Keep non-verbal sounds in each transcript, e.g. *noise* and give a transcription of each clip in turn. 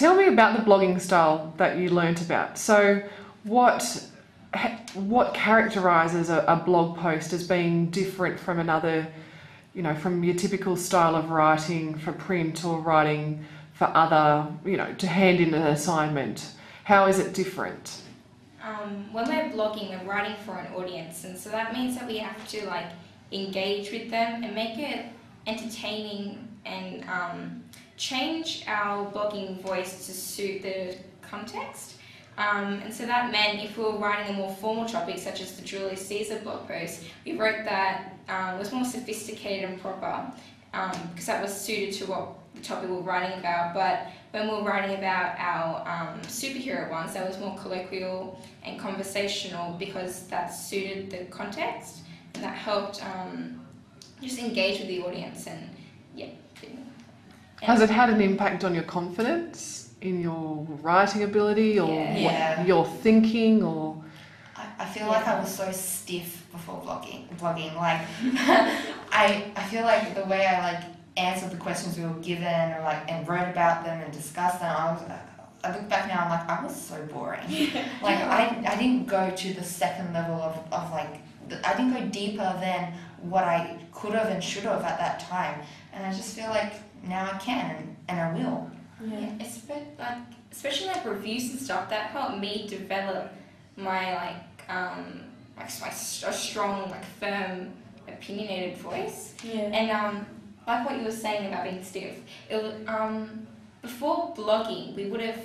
tell me about the blogging style that you learnt about. So, what what characterises a, a blog post as being different from another, you know, from your typical style of writing for print or writing for other, you know, to hand in an assignment? How is it different? Um, when we're blogging, we're writing for an audience, and so that means that we have to like engage with them and make it entertaining and um, change our blogging voice to suit the context. Um, and so that meant if we were writing a more formal topic, such as the Julius Caesar blog post, we wrote that um, was more sophisticated and proper um, because that was suited to what the topic we were writing about. But when we were writing about our um, superhero ones, that was more colloquial and conversational because that suited the context and that helped um, just engage with the audience and yeah. Has it had an impact on your confidence in your writing ability or Yeah. what Yeah. your thinking or I, I feel like I was so stiff before blogging. Blogging, like *laughs* I, I feel like the way I like answered the questions we were given, or like and wrote about them and discussed them, I was. I look back now, I'm like, I was so boring. *laughs* Like I, I didn't go to the second level of, of like, I didn't go deeper than what I could have and should have at that time. And I just feel like now I can and, and I will. Yeah, espe- like especially like reviews and stuff that helped me develop my like um like my s- a strong like firm opinionated voice. Yeah. And um like what you were saying about being stiff, it was, um before blogging we would have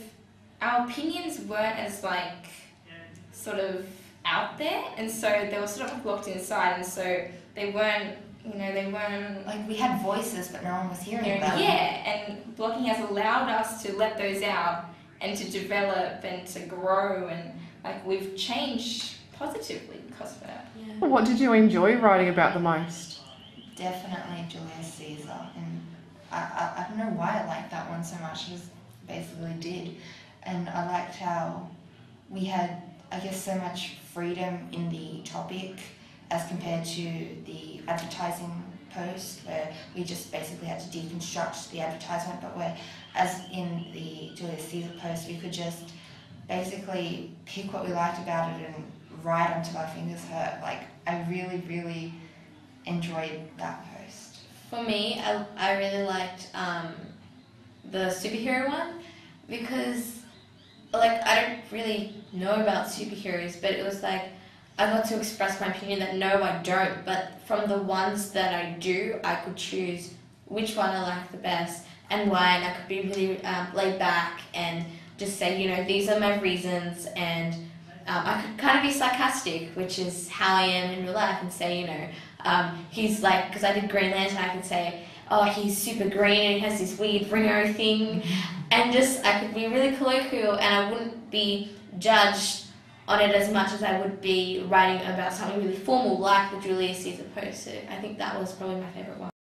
our opinions weren't as like sort of out there, and so they were sort of locked inside, and so they weren't you know they weren't Like we had voices, but no one was hearing yeah, about them. and blogging has allowed us to let those out and to develop and to grow and like we've changed positively because of that. Yeah. what did you enjoy writing about the most? Definitely Julius Caesar, and I, I, I don't know why I liked that one so much. I just basically did, and I liked how we had, I guess, so much freedom in the topic as compared to the advertising post, where we just basically had to deconstruct the advertisement. But where, as in the Julius Caesar post, we could just basically pick what we liked about it and write until our fingers hurt. Like I really, really enjoyed that post. For me, I, I really liked um, the superhero one because, like, I don't really know about superheroes, but it was like I got to express my opinion that no, I don't. But from the ones that I do, I could choose which one I like the best and why, and I could be really um, laid back and just say, you know, these are my reasons, and um, I could kind of be sarcastic, which is how I am in real life, and say, you know, um, he's like, because I did Green Lantern, I could say, oh, he's super green and he has this weird Ringo thing, and just I could be really colloquial, and I wouldn't be judged on it as much as I would be writing about something really formal like the Julius Caesar post. So I think that was probably my favorite one.